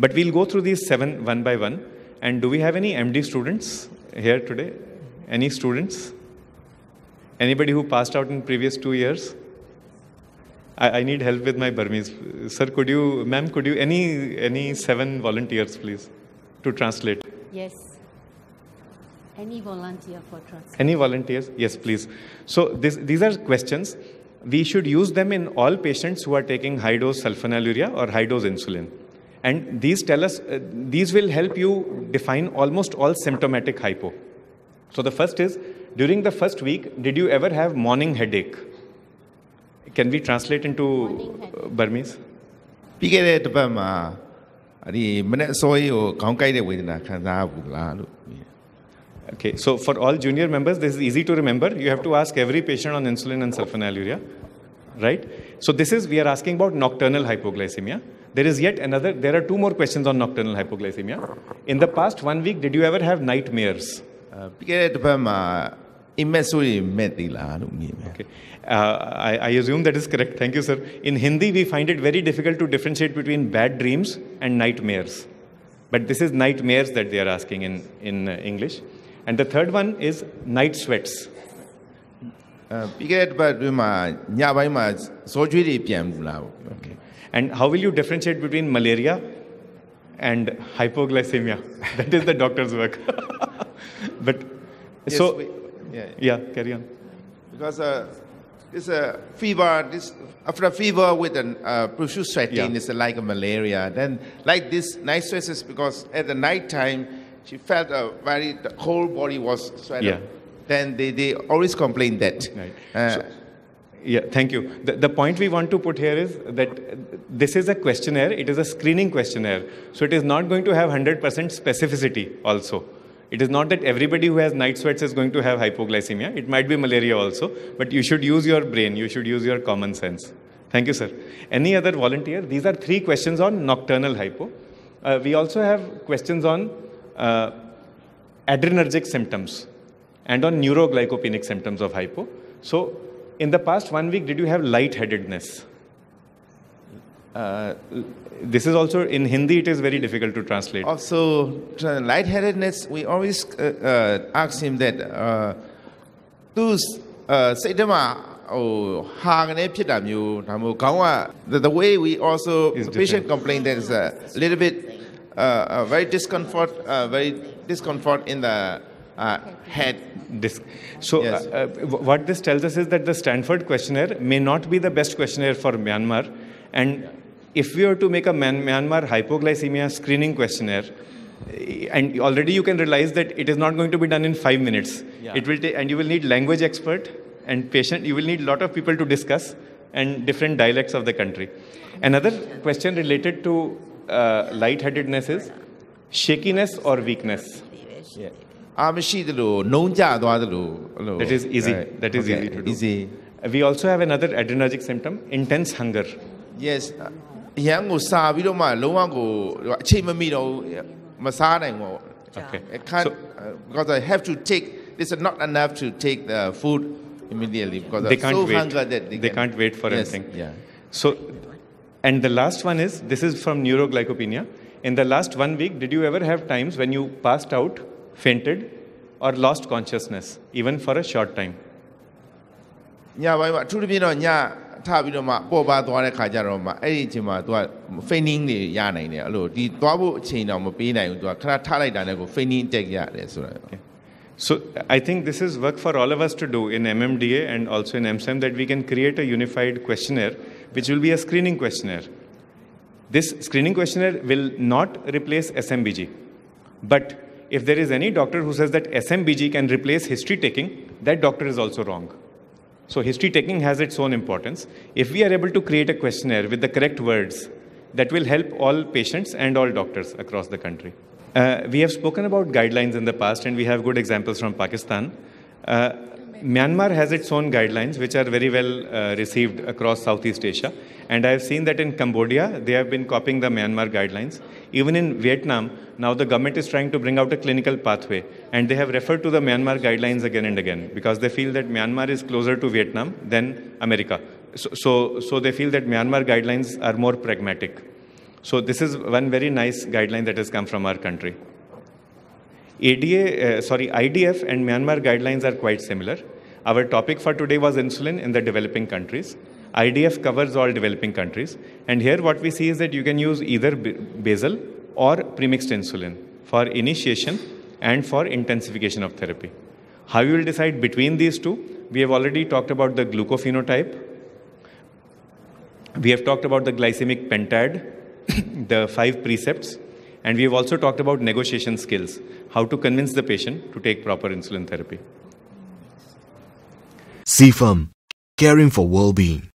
But we'll go through these seven one by one. And do we have any MD students here today? Any students? Anybody who passed out in previous two years? I, I need help with my Burmese. Sir, could you, ma'am, could you, any, any seven volunteers, please, to translate? Yes. Any volunteer for translation? Any volunteers? Yes, please. So this, these are questions We should use them in all patients who are taking high dose sulfonylurea or high dose insulin. And these tell us, uh, these will help you define almost all symptomatic hypo. So the first is, during the first week, did you ever have morning headache? Can we translate into uh, Burmese? ပြီးခဲ့တဲ့တစ်ပတ်မှာဒီမနေ့အစောကြီးကိုခေါင်းကိုက်တဲ့ဝေဒနာခံစားရဘူးလားလို့ Okay, so for all junior members, this is easy to remember. You have to ask every patient on insulin and sulfonylurea, right? So this is, we are asking about nocturnal hypoglycemia. There is yet another, there are two more questions on nocturnal hypoglycemia. In the past one week, did you ever have nightmares? Okay. Uh, I, I assume that is correct. Thank you, sir. In Hindi, we find it very difficult to differentiate between bad dreams and nightmares. But this is nightmares that they are asking in, in uh, English. And the third one is night sweats. အဲပြီးခဲ့တဲ့တစ်ပတ်အတွင်းမှာညပိုင်းမှာဇောကျွေးတွေပြန်ဘူးလားပေါ့ Okay. And how will you differentiate between malaria and hypoglycemia? That is the doctor's work. but Yes, so, we- yeah. yeah, carry on. because uh, this uh, fever this after a fever with an uh, profuse sweating Yeah. is like a malaria then like this night sweats is because at the night time she felt a very the whole body was sweating Yeah. then they, they always complain that Right. uh, So- Yeah, thank you. The, the point we want to put here is that uh, this is a questionnaire, it is a screening questionnaire. So it is not going to have 100% specificity also. It is not that everybody who has night sweats is going to have hypoglycemia. It might be malaria also, but you should use your brain, you should use your common sense. Thank you, sir. Any other volunteer? These are three questions on nocturnal hypo. Uh, we also have questions on uh, adrenergic symptoms and on neuroglycopenic symptoms of hypo. So, in the past one week, did you have lightheadedness? Uh, this is also in Hindi, it is very difficult to translate. also uh, lightheadedness we always uh, uh, ask him that uh, သူuh, စိတ်ထဲမှာဟိုဟာကနေဖြစ်တာမျိုးဒါမှမဟုတ်ခေါင်းက the, the way we also Is the patient different. complain that is a little bit uh, uh, very discomfort uh, very discomfort in the uh, head This, so, Yes. uh, uh, what this tells us is that the Stanford questionnaire may not be the best questionnaire for Myanmar. And if we were to make a Man- Myanmar hypoglycemia screening questionnaire, eh, and already you can realize that it is not going to be done in five minutes. Yeah. It will take, and you will need language expert and patient. You will need a lot of people to discuss and different dialects of the country. Another question related to uh, lightheadedness is shakiness or weakness. yeah. အာမရှိသလိုနှုံးကြသွားသလိုအဲ့လို That is easy. That is Okay, easy to do. easy We also have another adrenergic symptom, intense hunger. yes အရန်ကိုစာပြီးတော့မှလုံးဝကိုအချိန်မမီတော့ဘူးမစားနိုင်ဘူး Okay. I can't So- uh, because I have to take. This is not enough to take the food immediately because They I'm can't so wait. hungry that they, They can- can't wait for yes, anything. Yeah. So, and the last one is this is from neuroglycopenia. In the last one week, did you ever have times when you passed out, fainted, or lost consciousness, even for a short time? ညပိုင်းမှာအထူးသဖြင့်တော့ညထပြီးတော့မှပေါ်ပါသွားတဲ့ခါကျတော့မှအဲ့ဒီအချိန်မှာ तू က fainting တွေရနိုင်တယ်အဲ့လိုဒီသွားဖို့အချိန်တော့မပေးနိုင်ဘူး तू ကခဏထားလိုက်တာနဲ့ကို fainting attack ရတယ်ဆိုတာ So, I think this is work for all of us to do in MMDA and also in MSEM that we can create a unified questionnaire, which will be a screening questionnaire. This screening questionnaire will not replace SMBG. But if there is any doctor who says that SMBG can replace history taking, that doctor is also wrong. So, history taking has its own importance. If we are able to create a questionnaire with the correct words, that will help all patients and all doctors across the country. Uh, we have spoken about guidelines in the past, and we have good examples from Pakistan. Uh, Myanmar has its own guidelines, which are very well uh, received across Southeast Asia. And I have seen that in Cambodia, they have been copying the Myanmar guidelines. Even in Vietnam, now the government is trying to bring out a clinical pathway. And they have referred to the Myanmar guidelines again and again because they feel that Myanmar is closer to Vietnam than America. So, so, so they feel that Myanmar guidelines are more pragmatic. So this is one very nice guideline that has come from our country. ADA, uh, sorry, IDF and Myanmar guidelines are quite similar. Our topic for today was insulin in the developing countries. IDF covers all developing countries. And here what we see is that you can use either basal or premixed insulin for initiation and for intensification of therapy. How you will decide between these two? We have already talked about the glucophenotype. We have talked about the glycemic pentad, the five precepts, and we have also talked about negotiation skills, how to convince the patient to take proper insulin therapy. CFAM, caring for well-being.